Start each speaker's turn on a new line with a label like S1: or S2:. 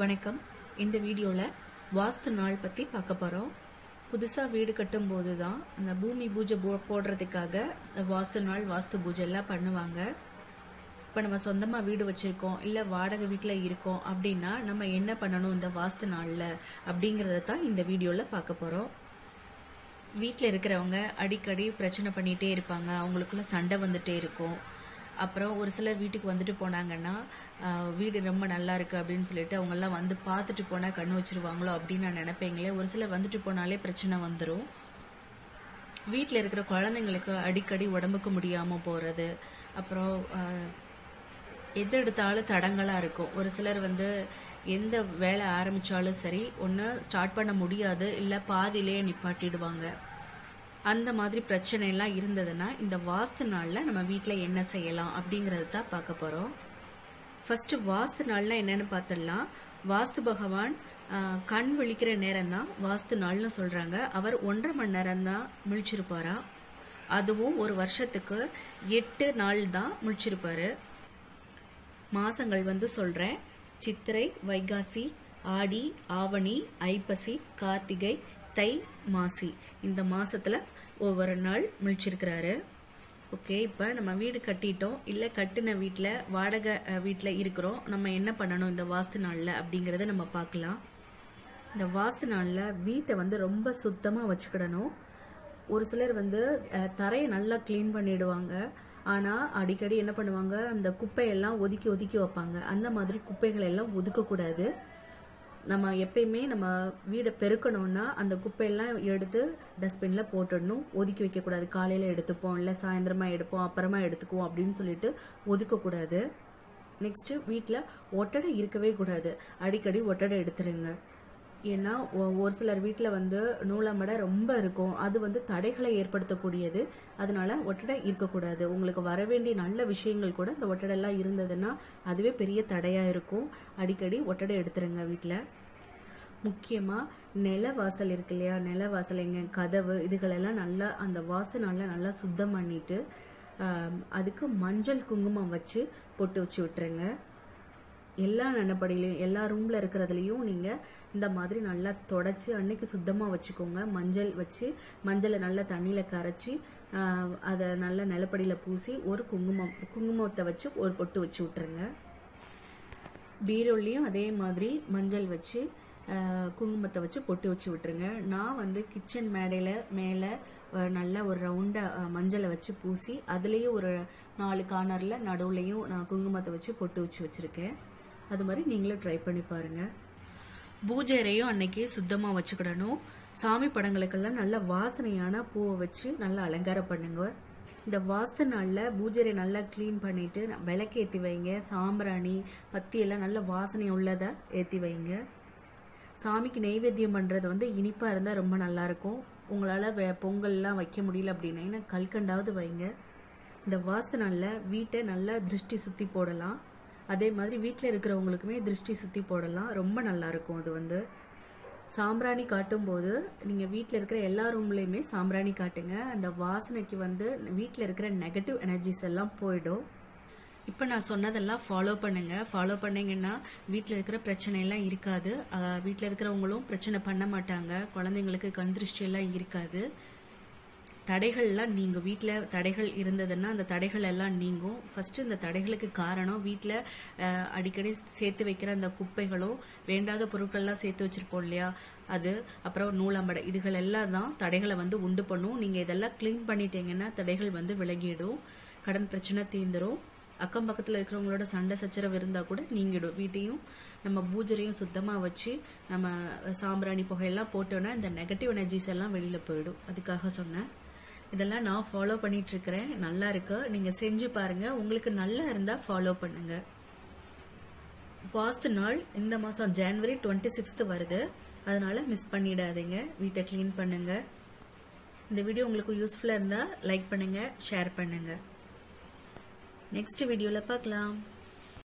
S1: வணக்கம் இந்த வீடியோவில் வாஸ்து நாள் பற்றி பார்க்க போகிறோம் புதுசாக வீடு கட்டும்போது தான் அந்த பூமி பூஜை போ போடுறதுக்காக வாஸ்து நாள் வாஸ்து பூஜை எல்லாம் பண்ணுவாங்க இப்போ நம்ம சொந்தமாக வீடு வச்சுருக்கோம் இல்லை வாடகை வீட்டில் இருக்கோம் அப்படின்னா நம்ம என்ன பண்ணணும் இந்த வாஸ்து நாளில் அப்படிங்கிறத தான் இந்த வீடியோவில் பார்க்க போகிறோம் வீட்டில் இருக்கிறவங்க அடிக்கடி பிரச்சனை பண்ணிகிட்டே இருப்பாங்க அவங்களுக்குள்ள சண்டை வந்துகிட்டே இருக்கும் அப்புறம் ஒரு சிலர் வீட்டுக்கு வந்துட்டு போனாங்கன்னா வீடு ரொம்ப நல்லா இருக்கு அப்படின்னு சொல்லிட்டு அவங்கெல்லாம் வந்து பார்த்துட்டு போனால் கண்ணு வச்சிருவாங்களோ அப்படின்னு நான் நினைப்பேங்களே ஒரு சிலர் வந்துட்டு போனாலே பிரச்சனை வந்துடும் வீட்டில் இருக்கிற குழந்தைங்களுக்கு அடிக்கடி உடம்புக்கு முடியாமல் போகிறது அப்புறம் எது எடுத்தாலும் தடங்களா இருக்கும் ஒரு சிலர் வந்து எந்த வேலை ஆரம்பித்தாலும் சரி ஒன்று ஸ்டார்ட் பண்ண முடியாது இல்லை பாதியிலேயே நிப்பாட்டிடுவாங்க அந்த மாதிரி எல்லாம் இருந்ததுன்னா இந்த வாஸ்து நாளில் நம்ம வீட்டில் என்ன செய்யலாம் அப்படிங்கிறது தான் பார்க்க போகிறோம் ஃபர்ஸ்ட் வாஸ்து நாளில் என்னென்னு பார்த்திடலாம் வாஸ்து பகவான் கண் விழிக்கிற நேரம் தான் வாஸ்து நாள்னு சொல்கிறாங்க அவர் ஒன்றரை மணி நேரம் தான் முழிச்சிருப்பாரா அதுவும் ஒரு வருஷத்துக்கு எட்டு நாள் தான் முழிச்சிருப்பாரு மாதங்கள் வந்து சொல்கிறேன் சித்திரை வைகாசி ஆடி ஆவணி ஐப்பசி கார்த்திகை தை மாசி இந்த மாதத்தில் ஒவ்வொரு நாள் முழிச்சிருக்கிறாரு ஓகே இப்போ நம்ம வீடு கட்டிட்டோம் இல்லை கட்டின வீட்டில் வாடகை வீட்டில் இருக்கிறோம் நம்ம என்ன பண்ணணும் இந்த வாஸ்து நாளில் அப்படிங்கிறத நம்ம பார்க்கலாம் இந்த வாஸ்து நாளில் வீட்டை வந்து ரொம்ப சுத்தமாக வச்சுக்கிடணும் ஒரு சிலர் வந்து தரையை நல்லா க்ளீன் பண்ணிடுவாங்க ஆனால் அடிக்கடி என்ன பண்ணுவாங்க அந்த குப்பையெல்லாம் ஒதுக்கி ஒதுக்கி வைப்பாங்க அந்த மாதிரி குப்பைகள் எல்லாம் ஒதுக்கக்கூடாது நம்ம எப்பயுமே நம்ம வீடை பெருக்கணும்னா அந்த குப்பையெல்லாம் எடுத்து டஸ்ட்பினில் போட்டுடணும் ஒதுக்கி வைக்கக்கூடாது காலையில் எடுத்துப்போம் இல்லை சாயந்தரமாக எடுப்போம் அப்புறமா எடுத்துக்குவோம் அப்படின்னு சொல்லிட்டு ஒதுக்கக்கூடாது நெக்ஸ்ட்டு வீட்டில் ஒட்டடை இருக்கவே கூடாது அடிக்கடி ஒட்டடை எடுத்துருங்க ஏன்னா ஒரு சிலர் வீட்டில் வந்து நூலாமடை ரொம்ப இருக்கும் அது வந்து தடைகளை ஏற்படுத்தக்கூடியது அதனால ஒட்டடை இருக்கக்கூடாது உங்களுக்கு வர வேண்டிய நல்ல விஷயங்கள் கூட இந்த ஒட்டடைலாம் இருந்ததுன்னா அதுவே பெரிய தடையாக இருக்கும் அடிக்கடி ஒட்டடை எடுத்துருங்க வீட்டில் முக்கியமாக நில வாசல் இருக்கு இல்லையா நில வாசல் எங்க கதவு இதுகளெல்லாம் நல்லா அந்த வாசனால நல்லா சுத்தம் பண்ணிட்டு அதுக்கு மஞ்சள் குங்குமம் வச்சு பொட்டு வச்சு விட்டுருங்க எல்லா நன்னப்படியிலையும் எல்லா ரூமில் இருக்கிறதுலையும் நீங்கள் இந்த மாதிரி நல்லா தொடச்சி அன்னைக்கு சுத்தமாக வச்சுக்கோங்க மஞ்சள் வச்சு மஞ்சளை நல்லா தண்ணியில் கரைச்சி அதை நல்லா நிலப்படியில் பூசி ஒரு குங்குமம் குங்குமத்தை வச்சு ஒரு பொட்டு வச்சு விட்டுருங்க பீரொல்லியும் அதே மாதிரி மஞ்சள் வச்சு குங்குமத்தை வச்சு பொட்டு வச்சு விட்டுருங்க நான் வந்து கிச்சன் மேடையில் மேலே நல்ல ஒரு ரவுண்டாக மஞ்சளை வச்சு பூசி அதுலேயும் ஒரு நாலு கார்னரில் நடுவுலையும் நான் குங்குமத்தை வச்சு பொட்டு வச்சு வச்சுருக்கேன் அது மாதிரி நீங்களும் ட்ரை பண்ணி பாருங்கள் பூஜைறையும் அன்னைக்கு சுத்தமாக வச்சுக்கிடணும் சாமி படங்களுக்கெல்லாம் நல்ல வாசனையான பூவை வச்சு நல்லா அலங்காரம் பண்ணுங்க இந்த வாஸ்து நாளில் பூஜரை நல்லா க்ளீன் பண்ணிவிட்டு ஏற்றி வைங்க சாம்பிராணி பத்தி எல்லாம் நல்ல வாசனை உள்ளதை ஏற்றி வைங்க சாமிக்கு நெய்வேத்தியம் பண்ணுறது வந்து இனிப்பாக இருந்தால் ரொம்ப நல்லாயிருக்கும் உங்களால் வே பொங்கல்லாம் வைக்க முடியல அப்படின்னா கல்கண்டாவது வைங்க இந்த வாஸ்து நாளில் வீட்டை நல்லா திருஷ்டி சுற்றி போடலாம் அதே மாதிரி வீட்டில் இருக்கிறவங்களுக்குமே திருஷ்டி சுற்றி போடலாம் ரொம்ப நல்லாயிருக்கும் அது வந்து சாம்பிராணி காட்டும்போது நீங்கள் வீட்டில் இருக்கிற எல்லா ரூம்லேயுமே சாம்பிராணி காட்டுங்க அந்த வாசனைக்கு வந்து வீட்டில் இருக்கிற நெகட்டிவ் எனர்ஜிஸ் எல்லாம் போயிடும் இப்போ நான் சொன்னதெல்லாம் ஃபாலோ பண்ணுங்கள் ஃபாலோ பண்ணிங்கன்னா வீட்டில் இருக்கிற பிரச்சனையெல்லாம் இருக்காது வீட்டில் இருக்கிறவங்களும் பிரச்சனை பண்ண மாட்டாங்க குழந்தைங்களுக்கு கண் திருஷ்டியெல்லாம் இருக்காது தடைகள்லாம் நீங்கள் வீட்டில் தடைகள் இருந்ததுன்னா அந்த தடைகள் எல்லாம் நீங்கும் ஃபஸ்ட்டு இந்த தடைகளுக்கு காரணம் வீட்டில் அடிக்கடி சேர்த்து வைக்கிற அந்த குப்பைகளும் வேண்டாத பொருட்கள்லாம் சேர்த்து வச்சுருப்போம் இல்லையா அது அப்புறம் நூலாம்படை இதுகள் எல்லாம் தான் தடைகளை வந்து உண்டு பண்ணும் நீங்கள் இதெல்லாம் க்ளீன் பண்ணிட்டீங்கன்னா தடைகள் வந்து விலகிடும் கடன் பிரச்சனை தீர்ந்துடும் அக்கம் பக்கத்தில் இருக்கிறவங்களோட சண்டை சச்சரவு இருந்தால் கூட நீங்கிடும் வீட்டையும் நம்ம பூஜரையும் சுத்தமாக வச்சு நம்ம சாம்பிராணி புகையெல்லாம் போட்டோன்னா இந்த நெகட்டிவ் எனர்ஜிஸ் எல்லாம் வெளியில் போயிடும் அதுக்காக சொன்னேன் இதெல்லாம் நான் ஃபாலோ பண்ணிட்டு இருக்கிறேன் நல்லா இருக்கு நீங்க செஞ்சு பாருங்க உங்களுக்கு நல்லா இருந்தா ஃபாலோ பண்ணுங்க ஃபாஸ்ட் நாள் இந்த மாசம் ஜான்வரி டுவெண்ட்டி சிக்ஸ்த் வருது அதனால மிஸ் பண்ணிடாதீங்க வீட்டை கிளீன் பண்ணுங்க இந்த வீடியோ உங்களுக்கு யூஸ்ஃபுல்லாக இருந்தால் லைக் பண்ணுங்க ஷேர் பண்ணுங்க நெக்ஸ்ட் வீடியோவில் பார்க்கலாம்